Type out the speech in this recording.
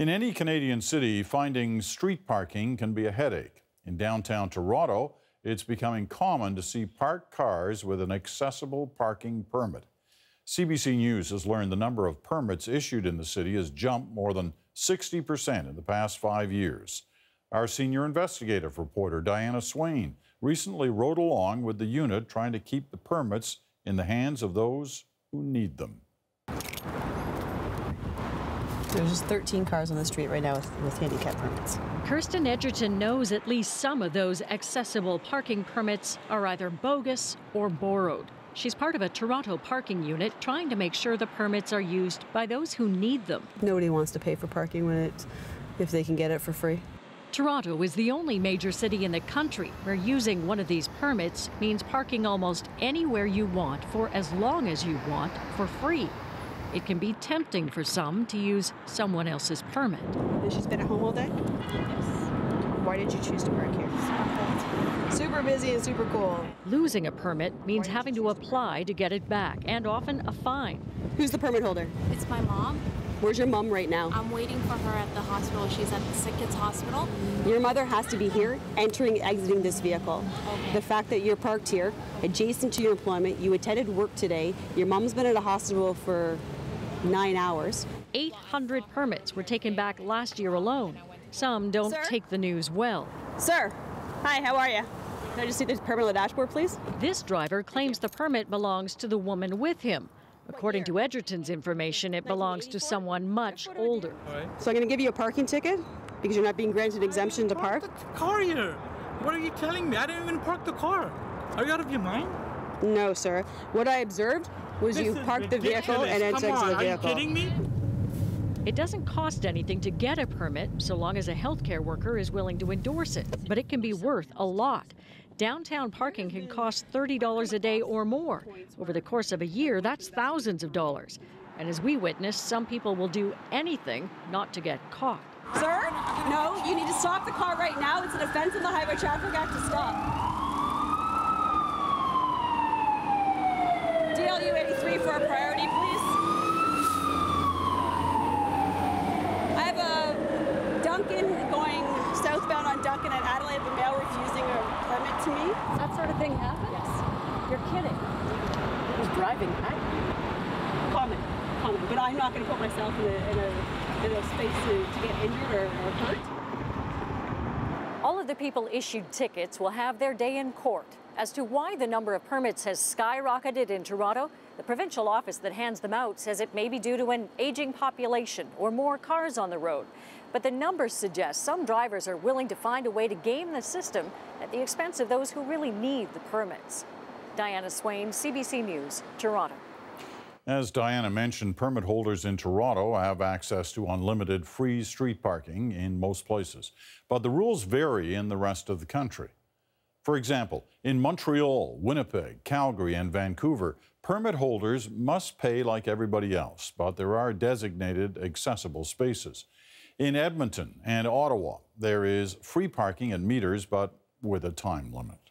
In any Canadian city, finding street parking can be a headache. In downtown Toronto, it's becoming common to see parked cars with an accessible parking permit. CBC News has learned the number of permits issued in the city has jumped more than 60% in the past five years. Our senior investigative reporter, Diana Swain, recently rode along with the unit trying to keep the permits in the hands of those who need them. There's just 13 cars on the street right now with, with handicap permits. Kirsten Edgerton knows at least some of those accessible parking permits are either bogus or borrowed. She's part of a Toronto parking unit trying to make sure the permits are used by those who need them. Nobody wants to pay for parking when it, if they can get it for free. Toronto is the only major city in the country where using one of these permits means parking almost anywhere you want for as long as you want for free. It can be tempting for some to use someone else's permit. And she's been at home all day? Yes. Why did you choose to park here? Super busy and super cool. Losing a permit means having to apply to get it back, and often a fine. Who's the permit holder? It's my mom. Where's your mom right now? I'm waiting for her at the hospital. She's at the Sick Kids Hospital. Your mother has to be here, entering, exiting this vehicle. Okay. The fact that you're parked here, adjacent to your employment, you attended work today, your mom's been at a hospital for nine hours. 800 permits were taken back last year alone. Some don't Sir? take the news well. Sir, hi, how are you? Can I just see this permit on the dashboard, please? This driver claims the permit belongs to the woman with him. According to Edgerton's information, it belongs to someone much older. So I'm going to give you a parking ticket because you're not being granted exemption to park. the car here. What are you telling me? I didn't even park the car. Are you out of your mind? No, sir. What I observed was This you is parked the vehicle ridiculous. and then Come exited on, the Are you kidding me? It doesn't cost anything to get a permit so long as a healthcare worker is willing to endorse it, but it can be worth a lot. Downtown parking can cost $30 a day or more. Over the course of a year, that's thousands of dollars. And as we witnessed, some people will do anything not to get caught. Sir, no, you need to stop the car right now. It's an offense of the Highway Traffic Act to stop. For a priority, please. I have a Duncan going southbound on Duncan at Adelaide, the male refusing a permit to me. That sort of thing happens? Yes. You're kidding. Who's driving? I, Common, comment. But I'm not going to put myself in a, in a, in a space to, to get injured or, or hurt. Of the people issued tickets will have their day in court. As to why the number of permits has skyrocketed in Toronto, the provincial office that hands them out says it may be due to an aging population or more cars on the road. But the numbers suggest some drivers are willing to find a way to game the system at the expense of those who really need the permits. Diana Swain, CBC News, Toronto. As Diana mentioned, permit holders in Toronto have access to unlimited free street parking in most places, but the rules vary in the rest of the country. For example, in Montreal, Winnipeg, Calgary, and Vancouver, permit holders must pay like everybody else, but there are designated accessible spaces. In Edmonton and Ottawa, there is free parking at meters, but with a time limit.